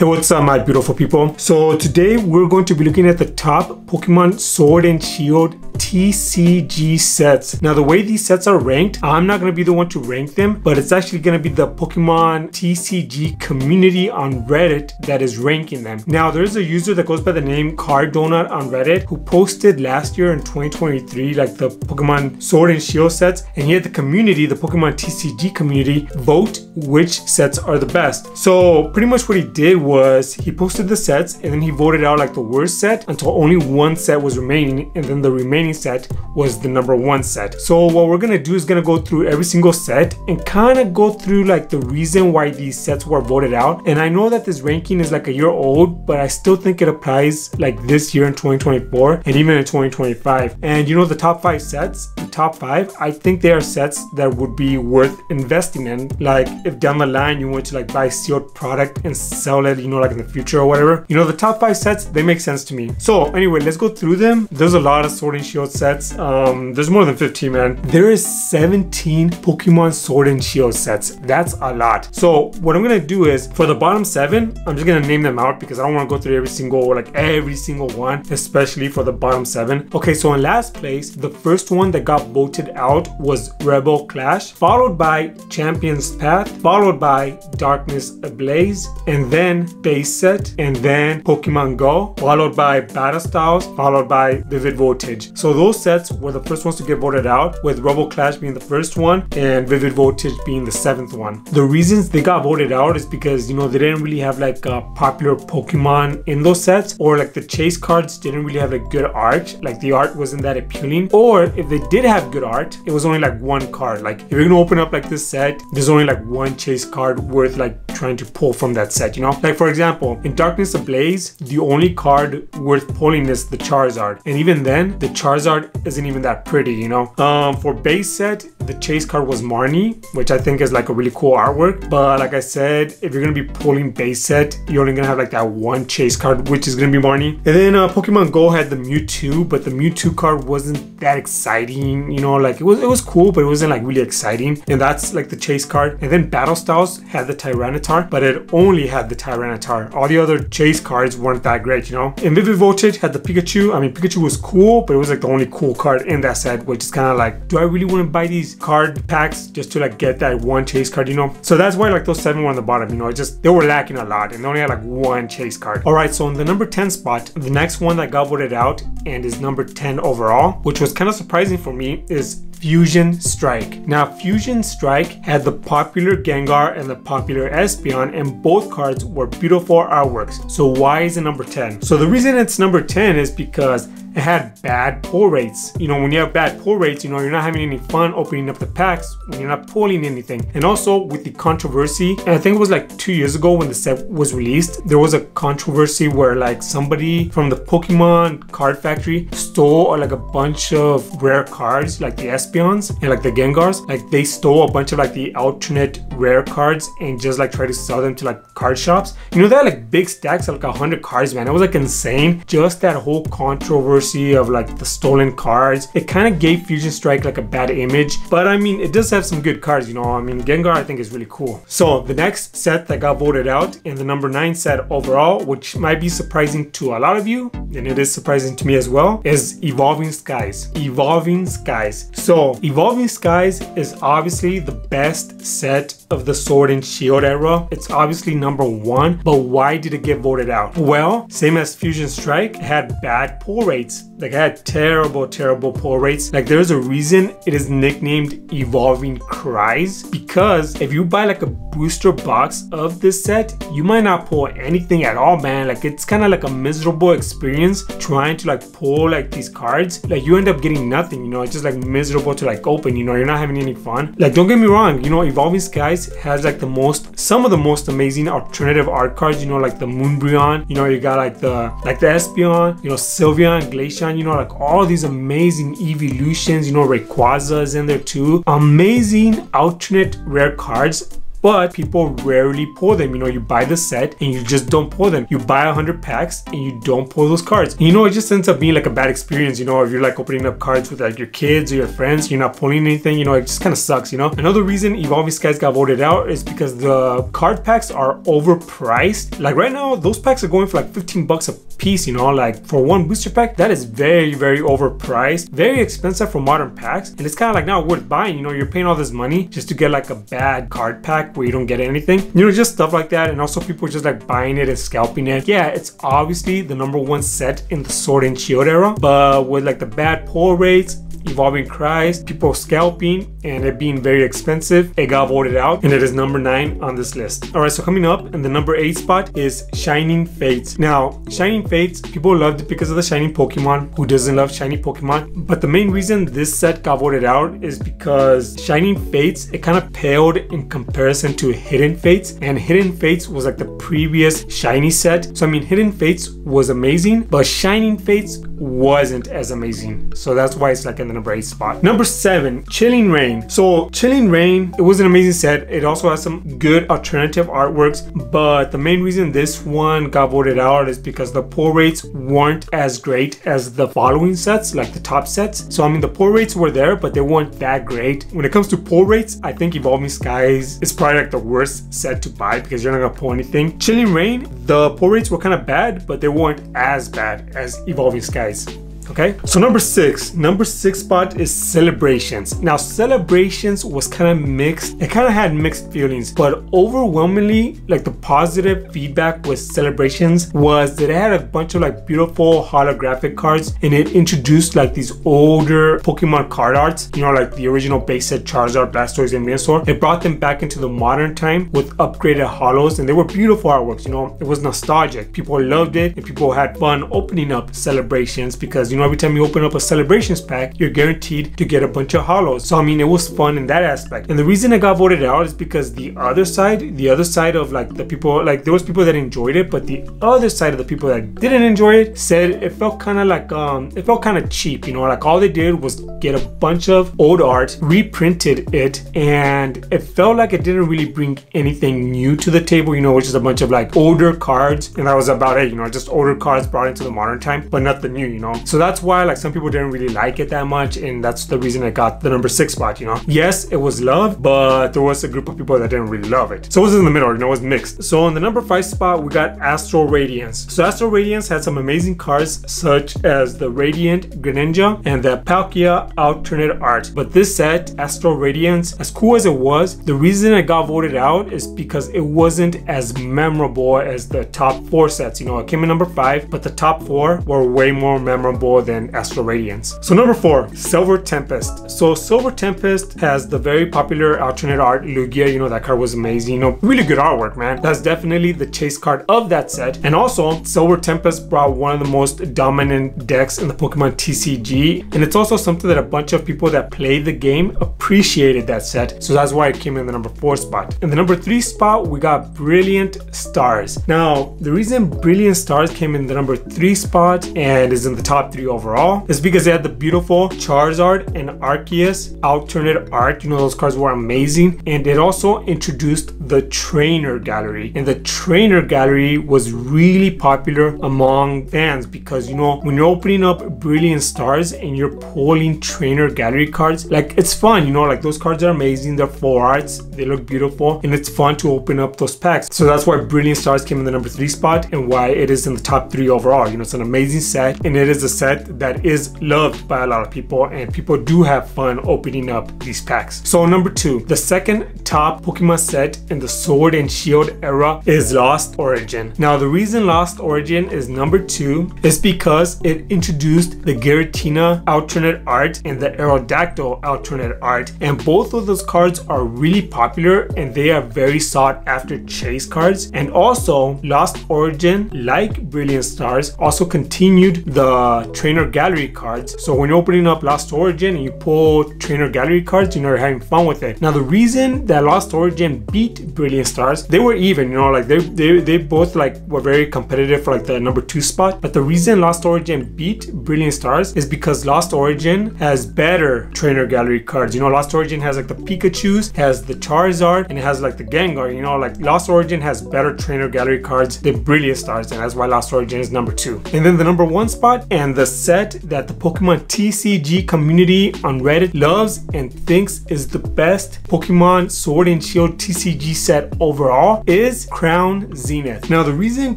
Hey, what's up, my beautiful people? So today we're going to be looking at the top Pokemon Sword and Shield TCG sets. Now, the way these sets are ranked, I'm not going to be the one to rank them, but it's actually going to be the Pokemon TCG community on Reddit that is ranking them. Now, there's a user that goes by the name Card Donut on Reddit who posted last year in 2023, like the Pokemon Sword and Shield sets, and he had the community, the Pokemon TCG community, vote which sets are the best. So, pretty much what he did was he posted the sets and then he voted out like the worst set until only one set was remaining and then the remaining set was the number one set. So what we're gonna do is gonna go through every single set and kind of go through like the reason why these sets were voted out. And I know that this ranking is like a year old, but I still think it applies like this year in 2024 and even in 2025. And you know the top five sets, top five, I think they are sets that would be worth investing in. Like if down the line you want to like buy sealed product and sell it you know, like in the future or whatever. You know, the top five sets, they make sense to me. So anyway, let's go through them. There's a lot of Sword and Shield sets. Um, there's more than 15, man. There is 17 Pokemon Sword and Shield sets. That's a lot. So what I'm gonna do is, for the bottom seven, I'm just gonna name them out because I don't wanna go through every single, like every single one, especially for the bottom seven. Okay, so in last place, the first one that got voted out was Rebel Clash, followed by Champions Path, followed by Darkness Ablaze, and then base set, and then Pokemon Go, followed by Battle Styles, followed by Vivid Voltage. So those sets were the first ones to get voted out, with Rebel Clash being the first one and Vivid Voltage being the seventh one. The reasons they got voted out is because, you know, they didn't really have like a popular Pokemon in those sets, or like the chase cards didn't really have a good art, like the art wasn't that appealing, or if they did have good art, it was only like one card. Like if you're gonna open up like this set, there's only like one chase card worth like trying to pull from that set, you know? Like for example, in Darkness Ablaze, the only card worth pulling is the Charizard. And even then, the Charizard isn't even that pretty, you know? Um, for base set, the chase card was Marnie, which I think is like a really cool artwork. But like I said, if you're gonna be pulling base set, you're only gonna have like that one chase card, which is gonna be Marnie. And then uh, Pokemon Go had the Mewtwo, but the Mewtwo card wasn't that exciting, you know? Like it was, it was cool, but it wasn't like really exciting. And that's like the chase card. And then Battle Styles had the Tyranitar, but it only had the Tyranitar. All the other chase cards weren't that great, you know? And Vivid Voltage had the Pikachu. I mean, Pikachu was cool, but it was like the only cool card in that set, which is kind of like, do I really want to buy these card packs just to like get that one chase card, you know? So that's why like those seven were on the bottom, you know? It just, they were lacking a lot and they only had like one chase card. All right, so in the number 10 spot, the next one that got voted out and is number 10 overall, which was kind of surprising for me, is Fusion Strike. Now, Fusion Strike had the popular Gengar and the popular Espeon, and both cards were beautiful artworks. So why is it number 10? So the reason it's number 10 is because it had bad pull rates. You know, when you have bad pull rates, you know, you're not having any fun opening up the packs when you're not pulling anything. And also with the controversy, and I think it was like two years ago when the set was released, there was a controversy where like somebody from the Pokemon card factory stole like a bunch of rare cards, like the Espeons and like the Gengars. Like they stole a bunch of like the alternate rare cards and just like try to sell them to like card shops. You know, they had like big stacks of like hundred cards, man. It was like insane. Just that whole controversy controversy of like the stolen cards. It kind of gave Fusion Strike like a bad image, but I mean, it does have some good cards, you know. I mean, Gengar I think is really cool. So the next set that got voted out in the number nine set overall, which might be surprising to a lot of you, and it is surprising to me as well, is Evolving Skies. Evolving Skies. So Evolving Skies is obviously the best set of the Sword and Shield era. It's obviously number one, but why did it get voted out? Well, same as Fusion Strike, it had bad pull rates. Like I had terrible, terrible pull rates. Like there's a reason it is nicknamed Evolving Cries because if you buy like a booster box of this set, you might not pull anything at all, man. Like it's kind of like a miserable experience trying to like pull like these cards. Like you end up getting nothing, you know, it's just like miserable to like open, you know, you're not having any fun. Like don't get me wrong, you know, Evolving Skies has like the most, some of the most amazing alternative art cards, you know, like the Moonbreon, you know, you got like the, like the Espeon, you know, Sylveon, Glaceon, you know, like all these amazing evolutions, you know, Rayquaza is in there too. Amazing alternate rare cards but people rarely pull them. You know, you buy the set and you just don't pull them. You buy 100 packs and you don't pull those cards. You know, it just ends up being like a bad experience. You know, if you're like opening up cards with like your kids or your friends, you're not pulling anything, you know, it just kind of sucks, you know? Another reason Evolving Skies got voted out is because the card packs are overpriced. Like right now, those packs are going for like 15 bucks a piece, you know, like for one booster pack, that is very, very overpriced, very expensive for modern packs. And it's kind of like not worth buying, you know, you're paying all this money just to get like a bad card pack where you don't get anything, you know, just stuff like that. And also people just like buying it and scalping it. Yeah, it's obviously the number one set in the Sword and Shield era, but with like the bad pull rates, Evolving cries, people scalping, and it being very expensive, it got voted out and it is number nine on this list. All right, so coming up in the number eight spot is Shining Fates. Now, Shining Fates, people loved it because of the Shining Pokemon. Who doesn't love Shiny Pokemon? But the main reason this set got voted out is because Shining Fates, it kind of paled in comparison to Hidden Fates, and Hidden Fates was like the previous Shiny set. So I mean, Hidden Fates was amazing, but Shining Fates wasn't as amazing. So that's why it's like eight spot. Number seven, Chilling Reign. So Chilling Reign, it was an amazing set. It also has some good alternative artworks, but the main reason this one got voted out is because the pull rates weren't as great as the following sets, like the top sets. So I mean, the pull rates were there, but they weren't that great. When it comes to pull rates, I think Evolving Skies is probably like the worst set to buy because you're not gonna pull anything. Chilling Reign, the pull rates were kind of bad, but they weren't as bad as Evolving Skies okay? So number six number six spot is celebrations. Now celebrations was kind of mixed it kind of had mixed feelings but overwhelmingly like the positive feedback with celebrations was that it had a bunch of like beautiful holographic cards and it introduced like these older pokemon card arts you know like the original base set charizard blastoise and venusaur. It brought them back into the modern time with upgraded holos and they were beautiful artworks you know? It was nostalgic. People loved it and people had fun opening up celebrations because you know know, every time you open up a celebrations pack, you're guaranteed to get a bunch of holos. So I mean, it was fun in that aspect. And the reason it got voted out is because the other side, the other side of like the people, like there was people that enjoyed it, but the other side of the people that didn't enjoy it said it felt kind of like, um, it felt kind of cheap, you know, like all they did was get a bunch of old art, reprinted it, and it felt like it didn't really bring anything new to the table, you know, which is a bunch of like older cards, and that was about it, you know, just older cards brought into the modern time, but nothing new, you know. So that that's why like some people didn't really like it that much and that's the reason I got the number six spot you know? Yes it was loved but there was a group of people that didn't really love it. So it was in the middle you know it was mixed. So on the number five spot we got astral radiance. So astral radiance had some amazing cards such as the radiant greninja and the palkia alternate art. But this set astral radiance as cool as it was the reason it got voted out is because it wasn't as memorable as the top four sets you know? It came in number five but the top four were way more memorable more than Astral Radiance. So number four, Silver Tempest. So Silver Tempest has the very popular alternate art Lugia. You know, that card was amazing. You know, really good artwork, man. That's definitely the chase card of that set. And also, Silver Tempest brought one of the most dominant decks in the Pokemon TCG. And it's also something that a bunch of people that played the game appreciated that set. So that's why it came in the number four spot. In the number three spot, we got Brilliant Stars. Now, the reason Brilliant Stars came in the number three spot and is in the top three overall is because they had the beautiful Charizard and Arceus alternate art. You know, those cards were amazing. And it also introduced the trainer gallery. And the trainer gallery was really popular among fans because, you know, when you're opening up Brilliant Stars and you're pulling trainer gallery cards, like it's fun, you know, like those cards are amazing. They're full arts, they look beautiful, and it's fun to open up those packs. So that's why Brilliant Stars came in the number three spot and why it is in the top three overall. You know, it's an amazing set and it is a set that is loved by a lot of people and people do have fun opening up these packs. So number two, the second top Pokemon set in the Sword and Shield era is Lost Origin. Now the reason Lost Origin is number two is because it introduced the Giratina alternate art and the Aerodactyl alternate art and both of those cards are really popular and they are very sought after chase cards and also Lost Origin like Brilliant Stars also continued the trainer gallery cards. So when you're opening up Lost Origin and you pull trainer gallery cards, you know, you're having fun with it. Now the reason that Lost Origin beat Brilliant Stars, they were even, you know, like they they they both like were very competitive for like the number two spot. But the reason Lost Origin beat Brilliant Stars is because Lost Origin has better trainer gallery cards. You know, Lost Origin has like the Pikachu's, has the Charizard, and it has like the Gengar. You know, like Lost Origin has better trainer gallery cards than Brilliant Stars, and that's why Lost Origin is number two. And then the number one spot and the set that the Pokemon TCG community on Reddit loves and thinks is the best Pokemon Sword and Shield TCG set overall is Crown Zenith. Now, the reason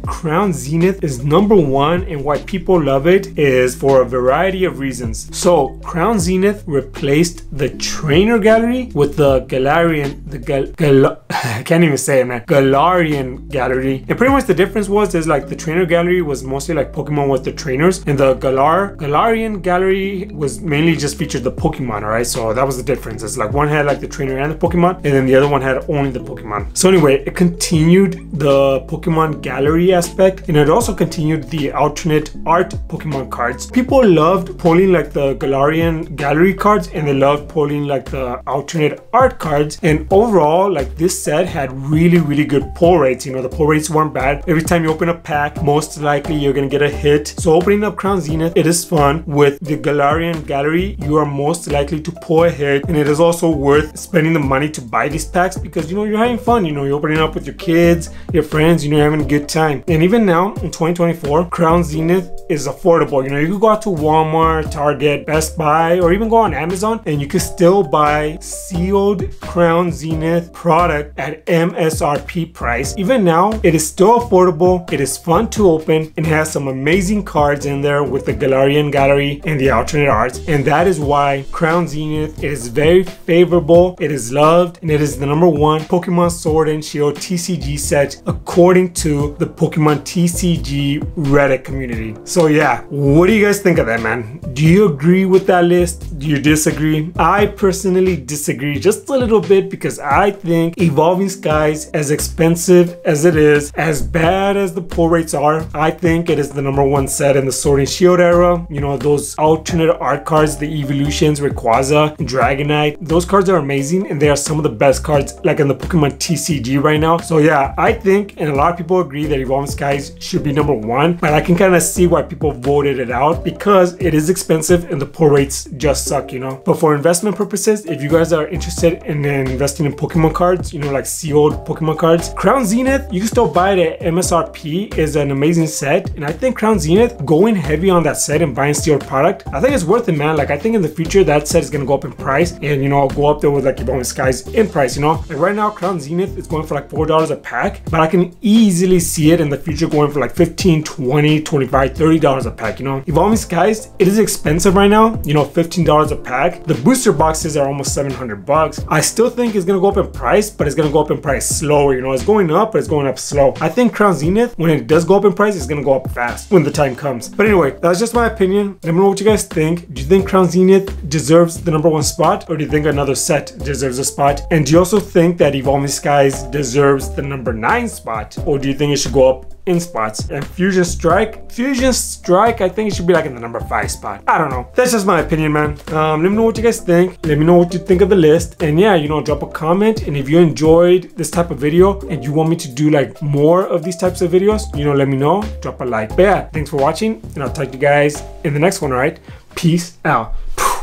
Crown Zenith is number one and why people love it is for a variety of reasons. So, Crown Zenith replaced the trainer gallery with the Galarian, the Gal, Gal I can't even say it, man. Galarian gallery. And pretty much the difference was is like the trainer gallery was mostly like Pokemon with the trainers, and the Galar Galarian gallery was mainly just featured the Pokemon. Alright, so that was the difference. It's like one had like the trainer and the Pokemon, and then the other one had only the Pokemon. So anyway, it continued the Pokemon gallery aspect, and it also continued the alternate art Pokemon cards. People loved pulling like the Galarian gallery cards, and they loved pulling like the alternate art cards. And overall, like this set had really, really good pull rates. You know, the pull rates weren't bad. Every time you open a pack, most likely you're gonna get a hit. So opening up Crown Zenith, it is fun. With the Galarian Gallery, you are most likely to pull a hit, and it is also worth spending the money to buy these packs because you know you're having fun. You know, you're opening up with your kids, your friends. You know, you're having a good time. And even now in 2024, Crown Zenith is affordable. You know, you can go out to Walmart, Target, Best Buy, or even go on Amazon, and you can still buy sealed Crown Zenith product at MSRP price. Even now, it is still affordable. It is fun to open and has some amazing cards in there with the Galarian Gallery and the alternate arts. And that is why Crown Zenith is very favorable. It is loved and it is the number one Pokemon Sword and Shield TCG set according to the Pokemon TCG Reddit community. So yeah, what do you guys think of that, man? Do you agree with that list? Do you disagree? I personally disagree just a little bit because I think Evolving Skies, as expensive as it is, as bad as the pull rates are, I think it is the number one set in the Sword and Shield era. You know, those alternate art cards, the evolutions, Rayquaza, Dragonite, those cards are amazing and they are some of the best cards like in the Pokemon TCG right now. So yeah, I think, and a lot of people agree that Evolving Skies should be number one, but I can kind of see why people voted it out because it is expensive and the pull rates just suck, you know. But for investment purposes, if you guys are interested in investing in Pokemon cards, you know, like sealed Pokemon cards, Crown Zenith, you can still buy it at MSRP is an amazing set. And I think Crown Zenith going heavy on that set and buying sealed product, I think it's worth it, man. Like I think in the future that set is gonna go up in price and you know, go up there with like Evolving Skies in price, you know. Like right now, Crown Zenith is going for like $4 a pack, but I can easily see it in the future going for like 15, 20, 25, $30 a pack, you know. Evolving Skies, it is expensive right now, you know, $15 a pack. The booster boxes are almost 700 bucks. I still think it's gonna go up in price, but it's gonna go up in price slower, you know. It's going up, but it's going up slow. I think Crown Zenith, when it does go up in price, it's gonna go up fast when the time comes. But anyway, that's just my opinion. Let me know what you guys think. Do you think Crown Zenith deserves the number one spot, or do you think another set deserves a spot? And do you also think that Evolving Skies deserves the number nine spot, or do you think it should go up in spots. And Fusion Strike, Fusion Strike, I think it should be like in the number five spot. I don't know. That's just my opinion, man. Um, let me know what you guys think. Let me know what you think of the list. And yeah, you know, drop a comment. And if you enjoyed this type of video and you want me to do like more of these types of videos, you know, let me know. Drop a like. But yeah, thanks for watching. And I'll talk to you guys in the next one, all right? Peace out.